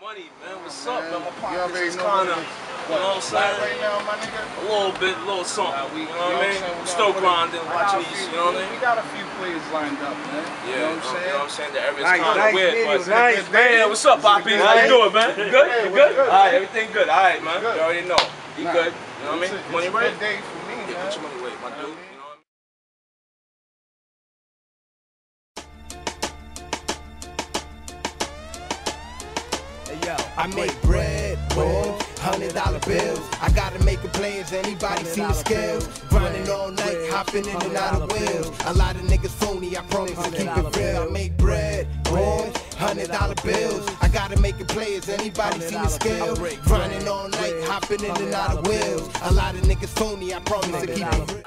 Money, man. What's up, man? My You already pockets is know kind what of, it is. you know what I'm saying? Right now, my nigga. A little bit, a little something. Nah, we, you know what I mean? I'm Still gotta put it- grinding, watching these, you know what I mean? We got a few plays lined up, man. Yeah, you know what I'm saying? You know what I'm saying? The area's Nice, kind of nice weird, video, but nice, man. man. What's up, Poppy? How you doing, man? You good? You good? good. All right, everything good. All right, man. You already know. You good? You know what I mean? It's a, Money it's a right? good day for me, Yeah, man. put your money away, my dude. What I make bread, boy, hundred dollar bills. I gotta make a plans, anybody see the skills? Grinding all night, hopping in and out of wheels. A lot of niggas phony, I promise to keep it real. I make bread, boy, hundred dollar bills. I gotta make it players, anybody see the scale? Grinding all night, hopping in and out of wheels. A lot of niggas phony, I promise to keep it real.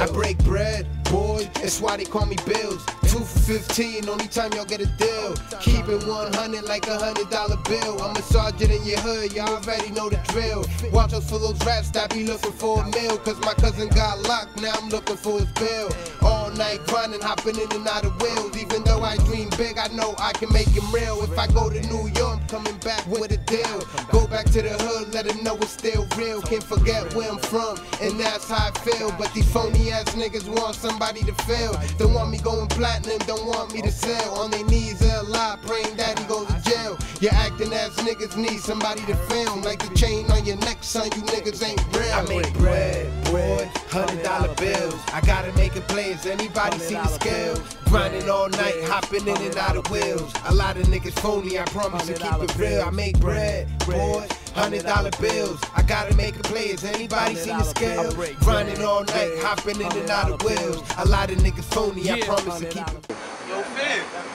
I break bread, boy, that's why they call me Bills. Two for 15, only time y'all get a deal. Keep it 100 like a hundred dollar bill. I'm a sergeant in your hood, y'all already know the drill. Watch out for those rats that be looking for a meal. Cause my cousin got locked, now I'm looking for his bill. All night grinding, hopping in and out of wheels. Even though I dream big, I know I can make him real. If I go to New York, coming back with a deal. Go back to the hood, let them know it's still real. Can't forget where I'm from, and that's how I feel. But these phony ass niggas want somebody to fail. Don't want me going platinum, don't want me to sell. On their knees, they're alive, praying that he goes to jail. You acting ass niggas need somebody to film. Like the chain your neck, son, you niggas ain't real. I make bread, boy, hundred dollar bills. I gotta make it plays, anybody see the scale? Grinding all night, hopping in and out of wheels. A lot of niggas phony, I promise to keep it real. I make bread, boy, hundred dollar bills. I gotta make it plays, anybody seen the scale? Grinding all night, hopping in and out of wheels. A lot of niggas phony, I promise to keep it Yo, fam.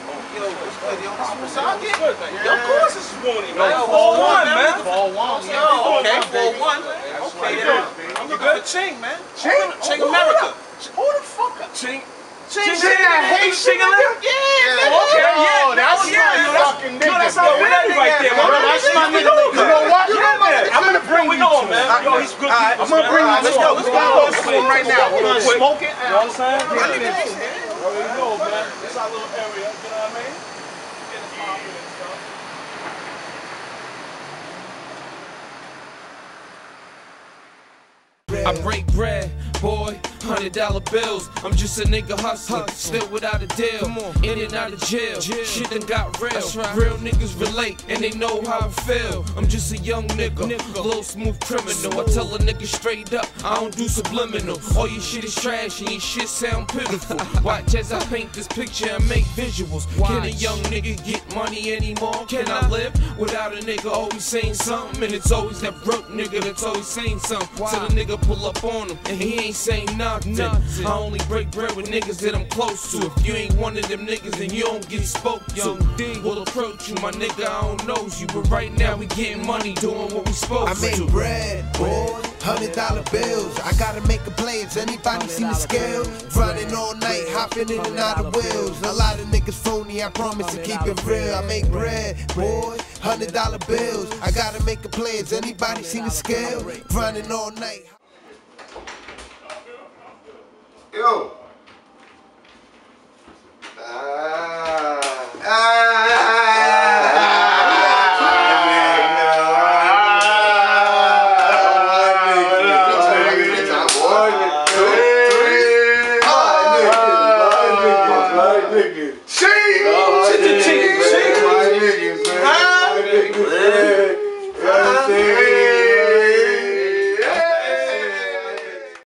Yo, what's good, yo? What's up? Good, man. Yo, of course it's morning, man. Yo, 4-1, man. Ball one, Yo, okay, 4-1. Okay, then. I'm looking for Ching, man. Ching? Ching America. Who the fuck? Ching. Ching, Ching, that Haitian nigga? Yeah, Oh, okay, yeah. oh, that's yeah, my yo, that's- fucking Yo, nigga. that's our man right there, man. that's my nigga. You know what? You know what? I'm gonna bring we you going, to man. him. Yo, he's good. I'm gonna bring you Let's to go. him. Let's Let's go. go to right now. Real quick. Smoke it. You know what I'm saying? Get Yeah, it in. You already know, man. This our little area, you know what I mean? Get it popping and stuff. I break bread, boy, hundred dollar bills. I'm just a nigga hustler, still without a deal. In and out of jail, shit done got real. Real niggas relate and they know how I feel. I'm just a young nigga, a little smooth criminal. I tell a nigga straight up, I don't do subliminal. All your shit is trash and your shit sound pitiful. Watch as I paint this picture and make visuals. Can a young nigga get money anymore? Can I live without a nigga always saying something? And it's always that broke nigga that's always saying something. So the nigga pull up on him and he ain't saying nothing. I only break bread with niggas that I'm close to. If you ain't one of them niggas, then you don't get spoke to. We'll approach you, my nigga. I don't know you, but right now we getting money doing what we supposed to. I to. make bread, boy, hundred dollar bills. I gotta make a play plays. Anybody see the scale? Grinding all night, hopping in and out of wheels. A lot of niggas phony. I promise to keep it real. I make bread, boy, hundred dollar bills. I gotta make a play plays. Anybody see the scale? Grinding all night. Yo. Ah.